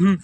Mm-hmm.